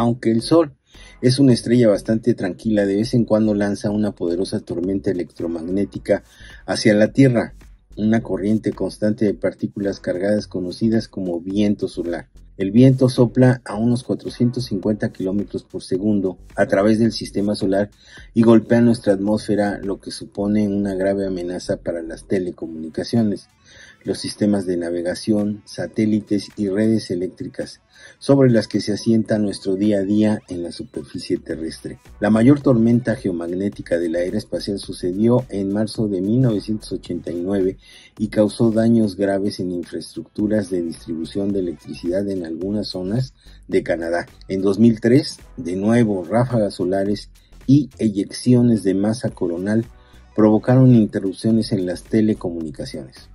Aunque el Sol es una estrella bastante tranquila, de vez en cuando lanza una poderosa tormenta electromagnética hacia la Tierra, una corriente constante de partículas cargadas conocidas como viento solar. El viento sopla a unos 450 kilómetros por segundo a través del sistema solar y golpea nuestra atmósfera, lo que supone una grave amenaza para las telecomunicaciones los sistemas de navegación, satélites y redes eléctricas, sobre las que se asienta nuestro día a día en la superficie terrestre. La mayor tormenta geomagnética de la era espacial sucedió en marzo de 1989 y causó daños graves en infraestructuras de distribución de electricidad en algunas zonas de Canadá. En 2003, de nuevo, ráfagas solares y eyecciones de masa coronal provocaron interrupciones en las telecomunicaciones.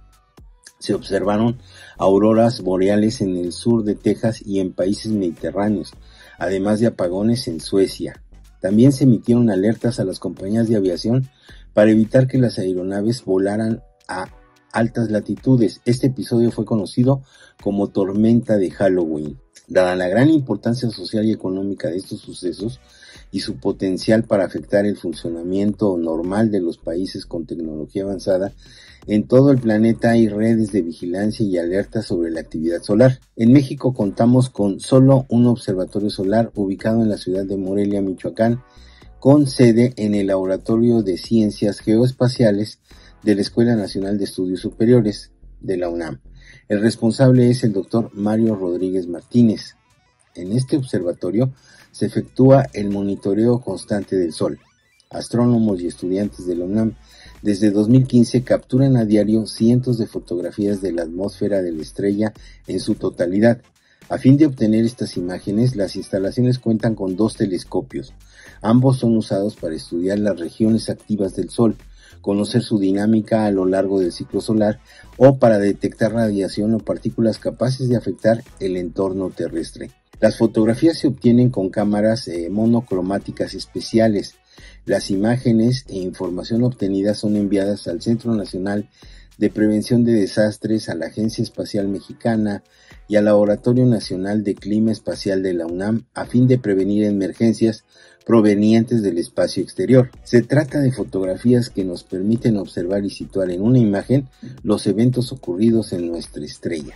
Se observaron auroras boreales en el sur de Texas y en países mediterráneos, además de apagones en Suecia. También se emitieron alertas a las compañías de aviación para evitar que las aeronaves volaran a altas latitudes. Este episodio fue conocido como tormenta de Halloween. Dada la gran importancia social y económica de estos sucesos y su potencial para afectar el funcionamiento normal de los países con tecnología avanzada, en todo el planeta hay redes de vigilancia y alerta sobre la actividad solar. En México contamos con solo un observatorio solar ubicado en la ciudad de Morelia, Michoacán, con sede en el Laboratorio de Ciencias Geoespaciales de la Escuela Nacional de Estudios Superiores de la UNAM. El responsable es el doctor Mario Rodríguez Martínez. En este observatorio se efectúa el monitoreo constante del Sol. Astrónomos y estudiantes de la UNAM desde 2015 capturan a diario cientos de fotografías de la atmósfera de la estrella en su totalidad. A fin de obtener estas imágenes, las instalaciones cuentan con dos telescopios. Ambos son usados para estudiar las regiones activas del Sol, conocer su dinámica a lo largo del ciclo solar o para detectar radiación o partículas capaces de afectar el entorno terrestre. Las fotografías se obtienen con cámaras eh, monocromáticas especiales las imágenes e información obtenidas son enviadas al Centro Nacional de Prevención de Desastres, a la Agencia Espacial Mexicana y al Laboratorio Nacional de Clima Espacial de la UNAM a fin de prevenir emergencias provenientes del espacio exterior. Se trata de fotografías que nos permiten observar y situar en una imagen los eventos ocurridos en nuestra estrella.